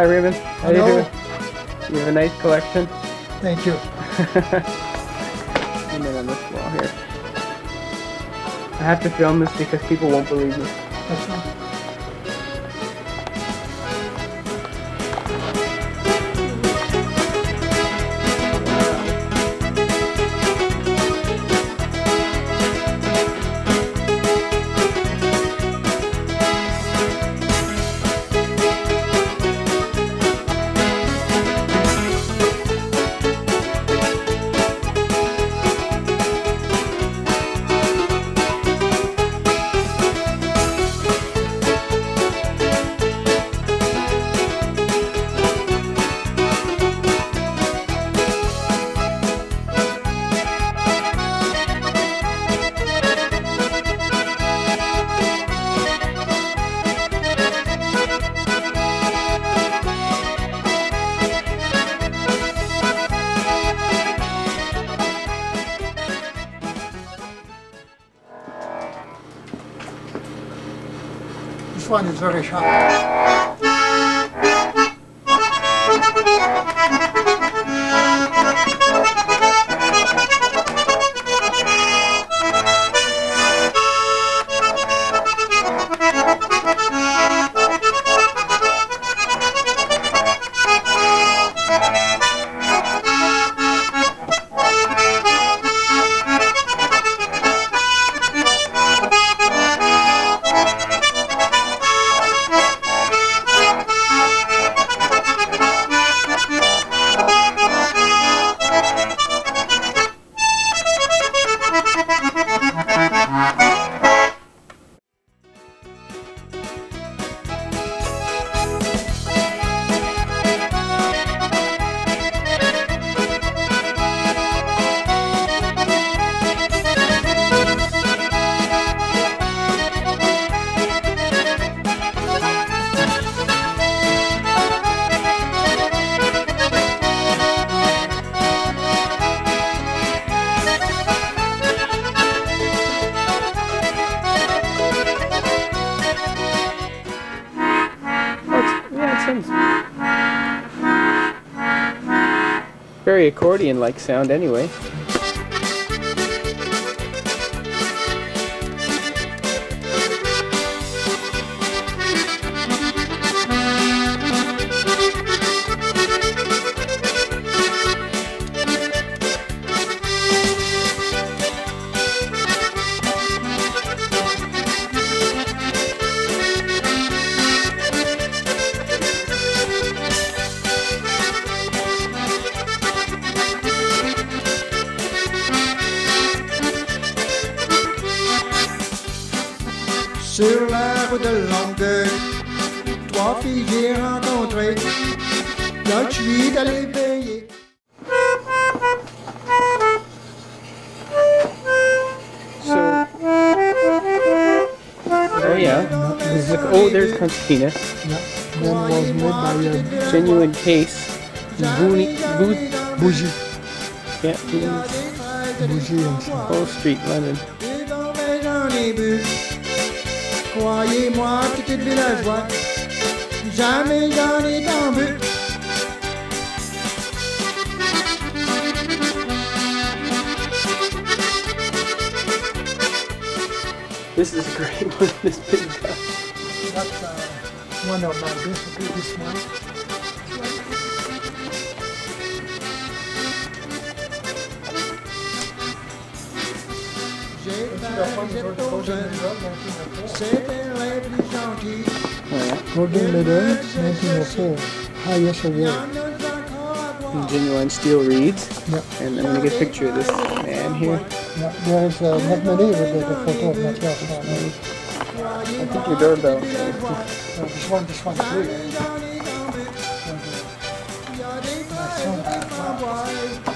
Hi, Raymond. How you doing? You have a nice collection. Thank you. And then on this wall here. I have to film this because people won't believe me. One is very sharp. Very accordion-like sound anyway. Route de Longueuil, trois filles j'ai rencontré. Là, je suis allé veiller. So, oh yeah, oh there's concertina, Yeah. Then was made by a genuine case, Booney, Boo, bougie. yeah, Bougie. Whole Street, London. Désormais j'en ai bu. Croyez-moi, villageois, jamais j'en ai tant bu. This is a great one. This big guy. That's uh, one of my best biggest ones. Golden Medal, 1904, highest award. And genuine steel reeds. Yeah. And I'm gonna get a picture of this man here. Yeah, there is uh, not many with the, the photo of. Uh, I think your doorbell. uh, this one, this one too.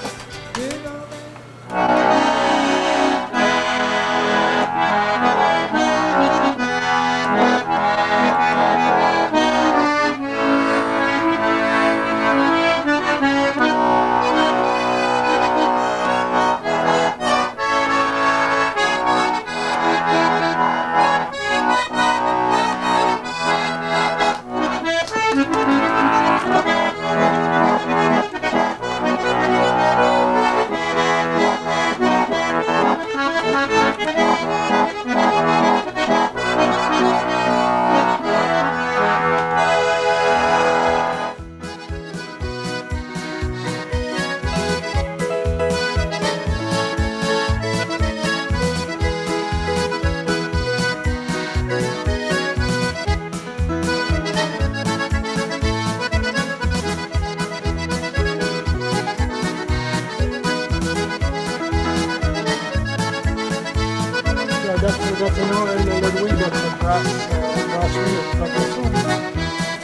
and then we get el, el, el Windows, el Crash, el of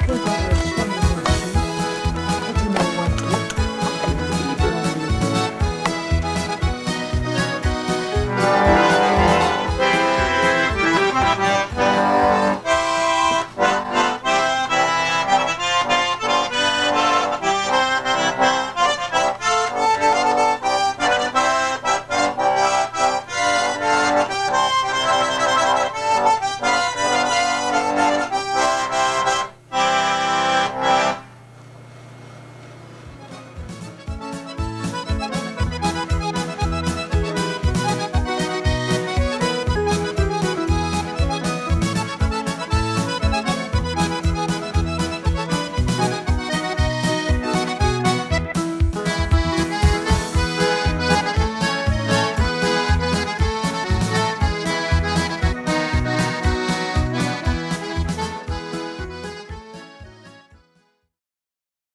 Windows,